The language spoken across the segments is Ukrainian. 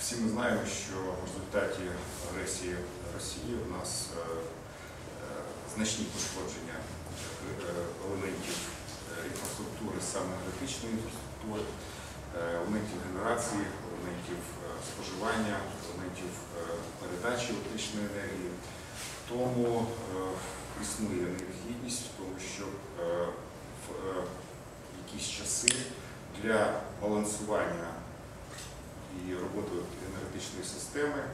Всі ми знаємо, що в результаті агресії Росії у нас е, е, значні пошкодження е, елементів інфраструктури, саме енергетичної інфраструктури, елементів генерації, елементів споживання, елементів передачі електричної енергії. Тому існує необхідність тому, щоб е, в якісь часи для балансування і роботи енергетичної системи е,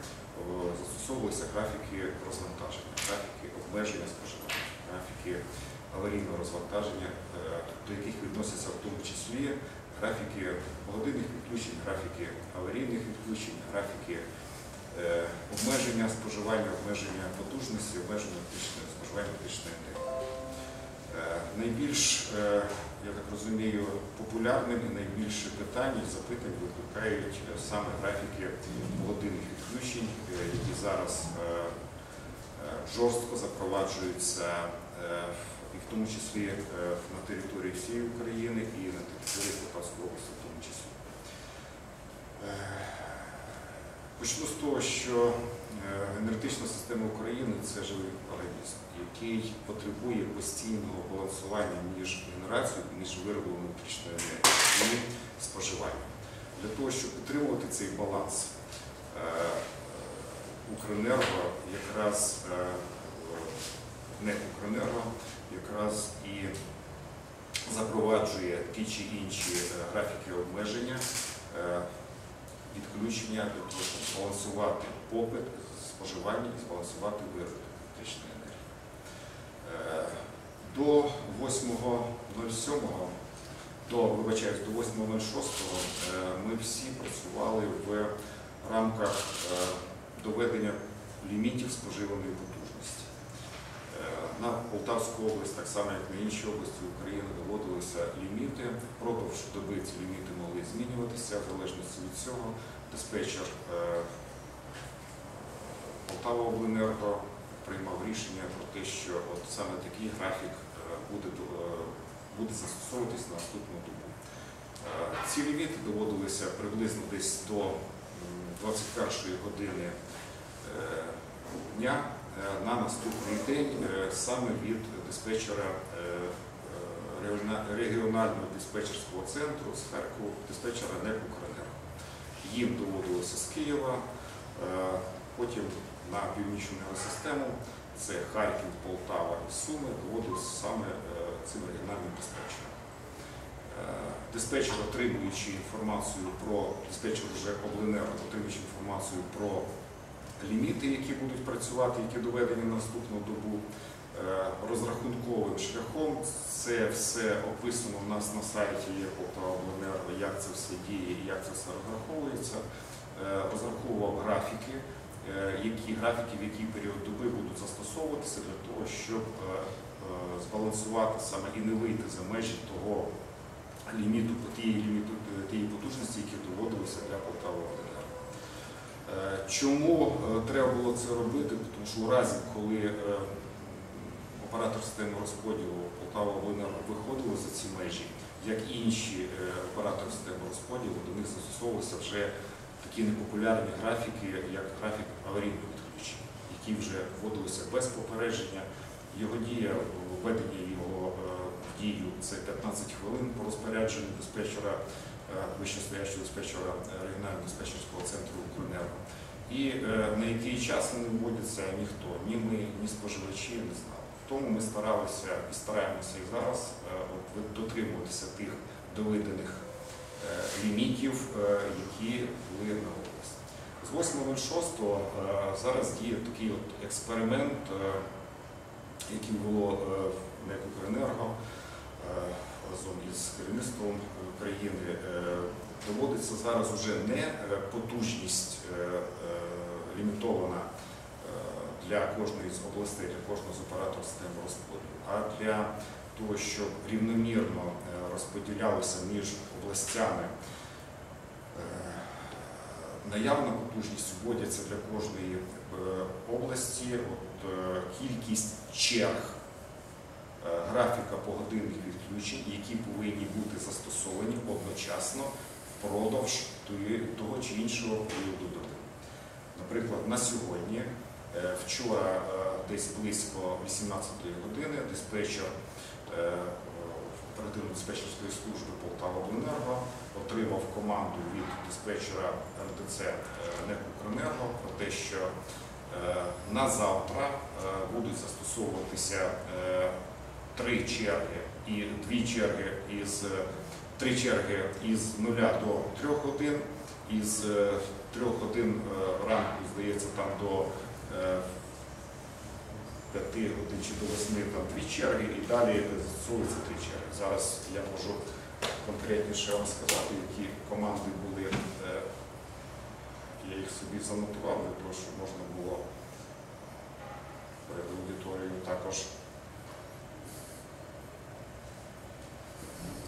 застосовувалися графіки розвантаження, графіки обмеження споживання, графіки аварійного розвантаження, е, до яких відносяться в тому числі графіки погодинних відключень, графіки аварійних відключень, графіки е, обмеження споживання, обмеження потужності, обмеження споживання електричної енергії. Найбільш, е, я так розумію, популярним і найбільше питань і запитань викликають е, саме графіки годинних відключень, е, які зараз жорстко запроваджуються і в тому числі на території всієї України і на території Полтавської області в тому числі. Почну з того, що енергетична система України це організм, який потребує постійного балансування між генерацією, між виробом електричної енергії і споживанням. Для того, щоб підтримувати цей баланс, е, Укренерго якраз е, не Укренерго якраз і запроваджує ті чи інші е, графіки обмеження. відключення для того, щоб збалансувати попит, споживання і збалансувати вироби електричної енергії. Е, До 8.07, до, вибачаюсь, до 8.06 е, ми всі працювали в рамках е, доведення лімітів споживаної потужності. На Полтавську область, так само як на інші області України, доводилися ліміти. Продовж доби ці ліміти могли змінюватися в залежності від цього. Диспетчер Полтава Обленерго приймав рішення про те, що от саме такий графік е, буде, е, буде застосовуватись на наступну добу. Е, Ці ліміти доводилися приблизно десь до м, 21 години дня на наступний день саме від диспетчера регіона- регіонального диспетчерського центру з Харкову, диспетчера «Укренерго». Їм доводилося з Києва, потім на північну енергосистему, це Харків, Полтава і Суми, доводилося саме е, цим регіональним диспетчером. Е, Диспетчер, отримуючи інформацію про диспетчер вже обленерго, отримуючи інформацію про ліміти, які будуть працювати, які доведені на наступну добу, е, розрахунковим шляхом. Це все описано в нас на сайті є як це все діє і як це все розраховується. Розраховував графіки, які графіки, в який період доби будуть застосовуватися для того, щоб е, е, збалансувати саме і не вийти за межі того ліміту, тієї ліміту, тієї потужності, які доводилися для Полтавобленерго. Е, Чому е, треба було це робити? Тому що у разі, коли е, оператор системи розподілу Полтава Обленерго виходили за ці межі, як інші е, оператори системи розподілу, до них застосовувалися вже такі непопулярні графіки, як графік аварійного відключення, які вже вводилися без попередження. Його дія, введення його е, в дію це 15 хвилин по розпорядженню диспетчера, е, вищестоящого диспетчера регіонального диспетчерського центру «Укренерго». І е, на який час вони вводяться ніхто, ні ми, ні споживачі не знали. Тому ми старалися і стараємося і зараз дотримуватися тих доведених лімітів, які були на області. З 8.06 е, зараз діє такий от експеримент, е, який було в НЕК е, разом із керівництвом країни. е, Доводиться зараз уже не потужність лімітована для кожної з областей, для кожного з операторів системи розподілу, а для того, щоб рівномірно розподілялося між областями наявна потужність вводяться для кожної е, області от, е, кількість черг е, графіка погодинних відключень, які повинні бути застосовані одночасно впродовж того чи іншого періоду доби. Наприклад, на сьогодні, вчора десь близько 18-ї години диспетчер оперативно-диспетчерської служби Полтава-Обленерго отримав команду від диспетчера РТЦ е, НЕК «Укренерго» про те, що е, на завтра е, будуть застосовуватися три черги і дві черги із три черги із 0 до 3 годин, із 3 годин ранку, здається, там до 5 годин чи до 8 там дві черги, і далі застосовуються три черги. Зараз я можу конкретніше вам сказати, які команди були. е, Я їх собі занотував, для того, щоб можна було перед аудиторією також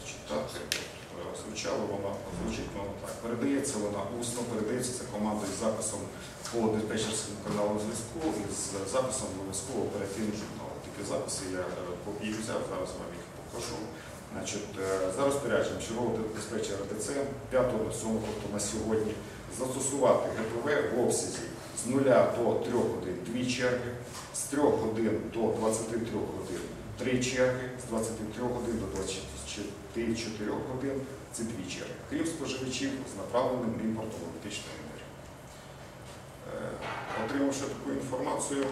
читати. Е, Звучало вона, звучить вона так. Передається вона усно, передається ця команда із записом по диспетчерському каналу зв'язку і з записом обов'язково оперативного журналу. Такі записи я е, копії взяв, зараз вам їх покажу. Значить, е, за розпорядженням чергового диспетчера ТЦ 5.07, тобто на сьогодні, застосувати ГПВ в обсязі з 0 до 3 годин дві черги, з 3 годин до 23 годин три черги, з 23 годин до 24 годин це дві черги, крім споживачів з направленим імпортом електричної енергії. Е, Отримавши таку інформацію,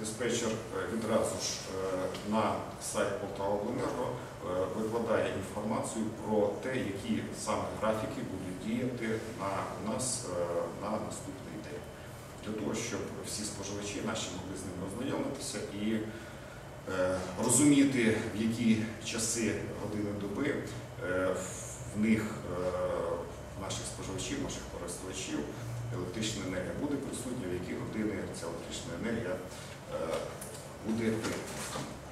диспетчер е, відразу ж е, на сайт Полтавобленерго е, викладає інформацію про те, які саме графіки будуть діяти на нас на наступний день. Для того, щоб всі споживачі наші могли з ними ознайомитися і розуміти, в які часи години доби в них, в наших споживачів, наших користувачів, електрична енергія буде присутня, в які години ця електрична енергія е, буде виникнути.